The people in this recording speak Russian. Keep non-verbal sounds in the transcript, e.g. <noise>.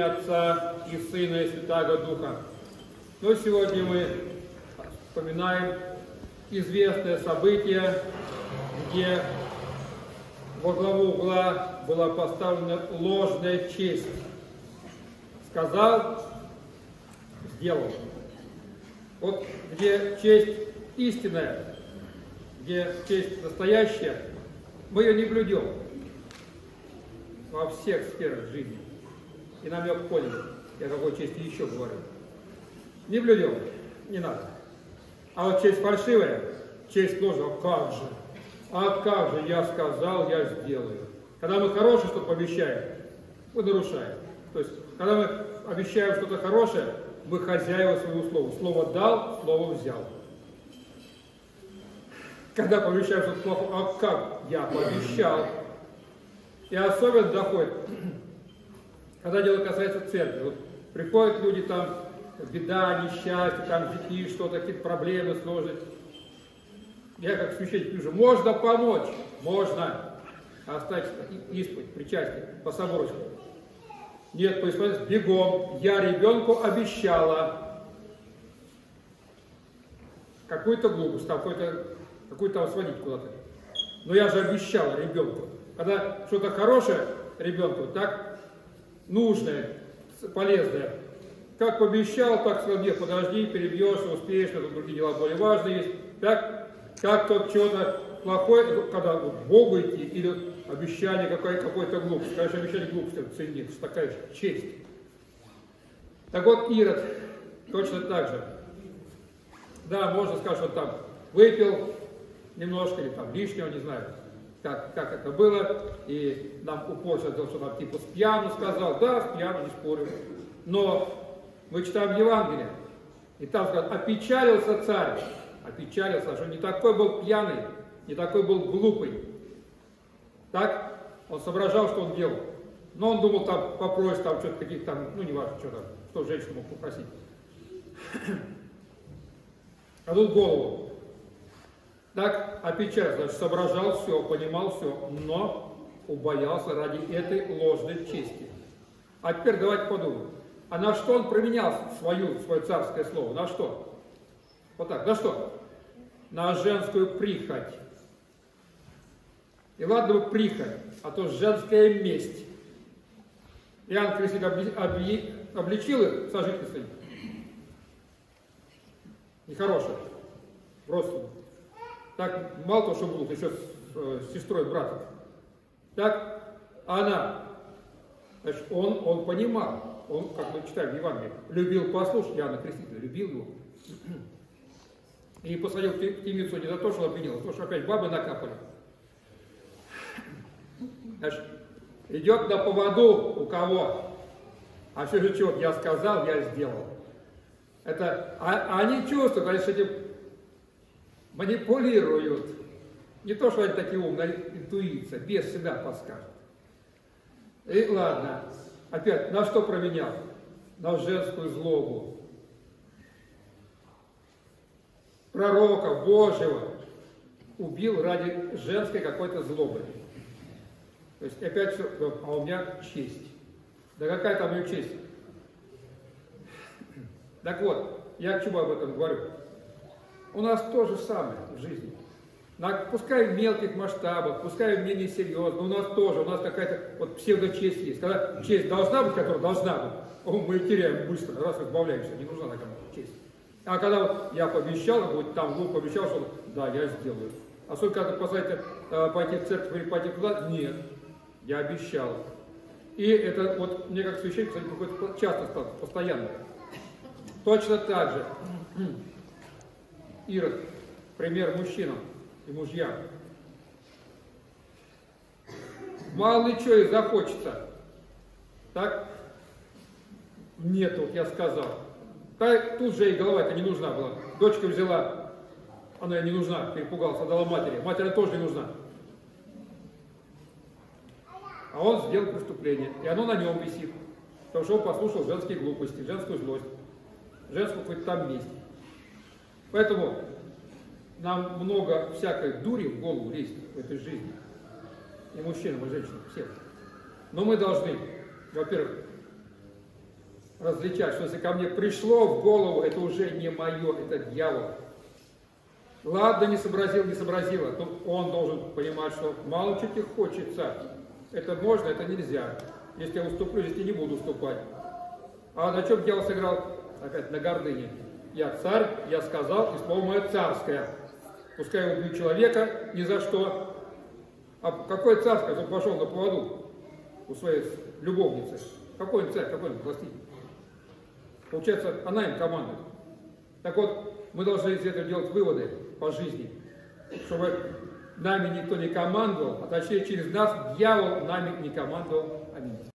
Отца и Сына и Святаго Духа. Но сегодня мы вспоминаем известное событие, где во главу угла была поставлена ложная честь. Сказал, сделал. Вот где честь истинная, где честь настоящая, мы ее не блюдем во всех сферах жизни. И намек поняли, я какой чести еще говорю. Не блюдем, не надо. А вот честь фальшивая, честь ложная, как же? А как же я сказал, я сделаю. Когда мы хорошее что-то обещаем, мы нарушаем. То есть, когда мы обещаем что-то хорошее, мы хозяева своего слова. Слово дал, слово взял. Когда пообещаем что-то плохое, а как? Я пообещал. И особенно доходит, когда дело касается церкви. Вот приходят люди там, беда, несчастье, там детьми что-то, какие-то проблемы сложности. Я как священник вижу, можно помочь, можно оставить исповедь, причастие по соборочку. Нет, по бегом, я ребенку обещала какую-то глупость, какую-то какую там сводить куда-то. Но я же обещала ребенку. Когда что-то хорошее ребенку, так нужное, полезное, как пообещал, так сказал, нет, подожди, перебьешь, успеешь, тут другие дела более важные есть. Так, как тот чего-то плохое, когда вот, Богу идти, или обещание какой-то какой глупость. Конечно, обещание глупости ценит, такая же честь. Так вот, Ирод точно так же. Да, можно сказать, что там выпил немножко, или там лишнего, не знаю, как, как это было, и нам упорство сделал, что там типа с пьяну сказал, да, с пьяну, не спорю. Но мы читаем Евангелие, и там сказано, опечалился царь, опечалился, что не такой был пьяный, не такой был глупый. Так? Он соображал, что он делал. Но он думал, там попросит, там что-то каких там, ну не важно, что там, что женщина мог попросить. <clears throat> А тут голову. Так, опечалился, значит, соображал все, понимал все, но убоялся ради этой ложной чести. А теперь давайте подумаем. А на что он променял свою, свое царское слово? На что? Вот так, на что? На женскую прихоть. И ладно бы прихоть, а то женская месть. Иоанн Креститель обли, обличил их сожительством. Нехорошее. Просто так, мало того, что будут, еще с, э, с сестрой, братом. Так, она, значит, он, он понимал, он, как мы читаем в Евангелии, любил послушать Иоанна Крестителя, любил его. И посадил в темницу не за то, что обвинил, а то, что опять бабы накапали. Значит, идет на поводу у кого? А все же что, я сказал, я сделал. Это, а, они чувствуют, они с этим манипулируют. Не то, что они такие умные, интуиция, без себя подскажет. И ладно, опять, на что променял? На женскую злобу. Пророка Божьего убил ради женской какой-то злобы. То есть опять все, а у меня честь. Да какая там ее честь? Так вот, я к чему об этом говорю? У нас то же самое в жизни. Пускай в мелких масштабах, пускай менее серьезно, у нас тоже, у нас какая-то вот псевдочесть есть. Когда честь должна быть, которая должна быть, мы теряем быстро, раз избавляемся, не нужна такая честь. А когда вот я пообещал, вот там Бог пообещал, что да, я сделаю. А сколько когда посадите, э, пойти в церковь или пойти туда, нет, я обещал. И это вот мне как священник, кстати, часто стало, постоянно. Точно так же. Ирод, пример мужчинам и мужьям. Мало ли что и захочется. Так? Нет, вот я сказал. Тут же и голова-то не нужна была. Дочка взяла, она не нужна, перепугался, дала матери. Матери тоже не нужна. А он сделал преступление, и оно на нем висит. Потому что он послушал женские глупости, женскую злость, женскую какой-то там месть. Поэтому нам много всякой дури в голову лезет в этой жизни. И мужчинам, и женщинам, всем. Но мы должны, во-первых, различать, что если ко мне пришло в голову, это уже не мое, это дьявол. Ладно, не сообразил, не сообразила, но он должен понимать, что мало их хочется. Это можно, это нельзя. Если я уступлю, если не буду уступать. А на чем дьявол сыграл? Опять на гордыне. Я царь, я сказал, и слово мое царское. Пускай убью человека ни за что. А какое царское? Он пошел на поводу у своей любовницы. Какой он царь, какой он властитель? Получается, она им командует. Так вот, мы должны из этого делать выводы по жизни, чтобы нами никто не командовал, а точнее через нас дьявол нами не командовал. Аминь.